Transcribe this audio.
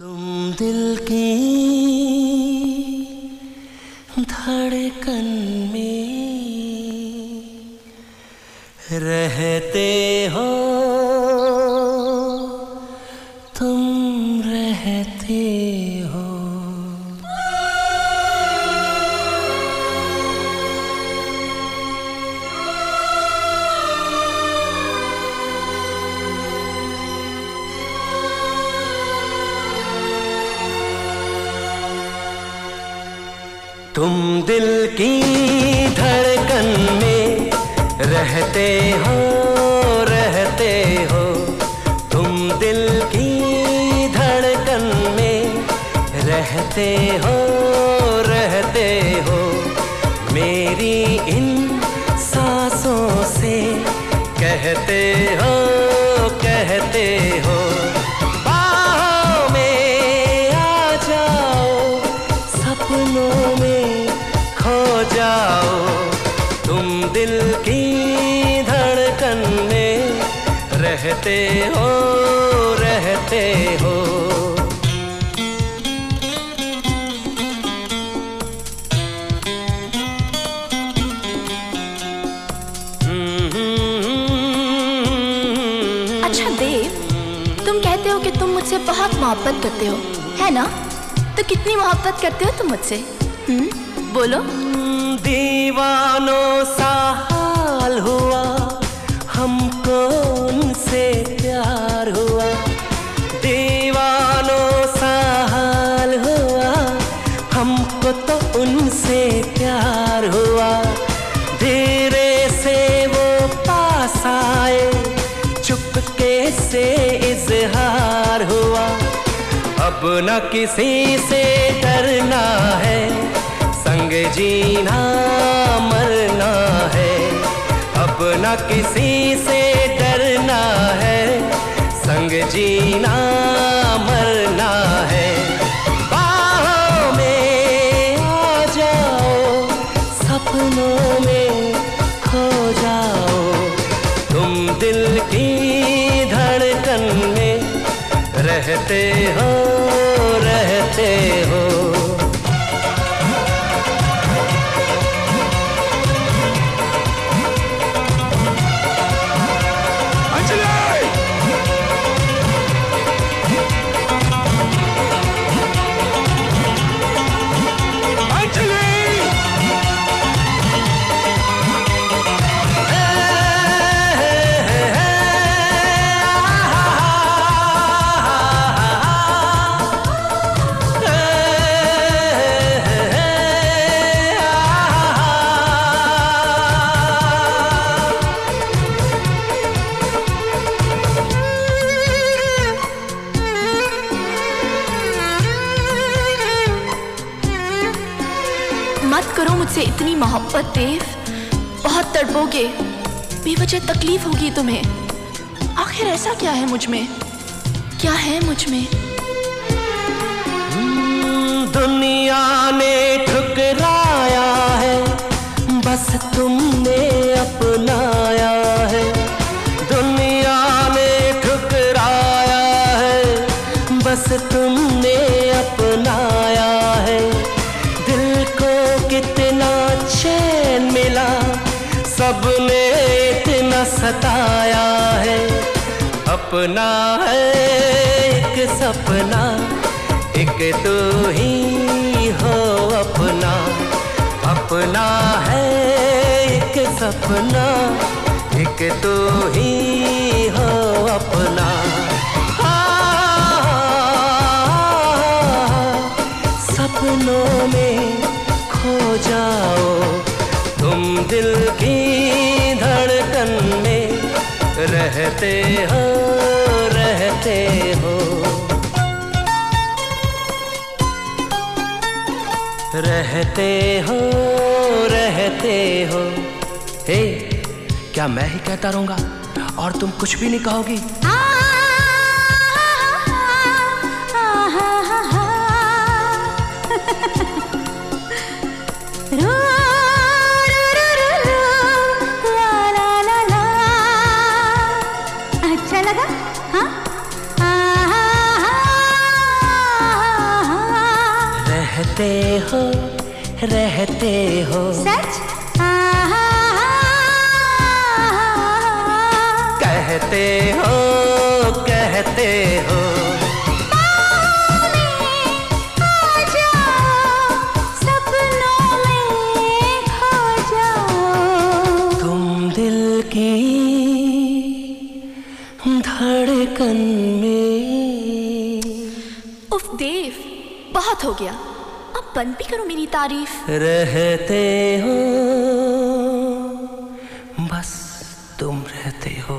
तुम दिल की धड़कन में रहते हो। तुम दिल की धड़कन में रहते हो रहते हो। तुम दिल की धड़कन में रहते हो रहते हो। मेरी इन सांसों से कहते हो कहते हो। जाओ। तुम दिल की धड़कन में रहते हो रहते हो। अच्छा देव, तुम कहते हो कि तुम मुझसे बहुत मोहब्बत करते हो, है ना? तो कितनी मोहब्बत करते हो तुम मुझसे? हम्म बोलो। दीवानों सा हाल हुआ हमको उनसे प्यार हुआ? दीवानों सा हाल हुआ, हमको तो उनसे प्यार हुआ। धीरे से वो पास आए, चुपके से इजहार हुआ। अब न किसी से डरना है संग जीना मरना है। अब ना किसी से डरना है। संग जीना मत करो मुझसे इतनी मोहब्बत, देव। बहुत तड़पोगे, बेवजह तकलीफ़ होगी तुम्हें। आखिर ऐसा क्या है मुझमें? क्या है मुझमें? दुनिया ने ठुकराया है, बस तुमने सबने इतना सताया है। अपना है एक सपना, एक तो ही हो अपना। अपना है एक सपना, एक तो ही हो की धड़कन में रहते हो रहते हो। रहते हो रहते हो। हे, क्या मैं ही कहता रहूँगा? और तुम कुछ भी नहीं कहोगी? हाँ। रहते हो रहते हो। सच? कहते हो कहते हो। तुम दिल की धड़कन में। उफ देव बहुत हो गया। बंद भी करो मेरी तारीफ़? रहते हो बस तुम रहते हो।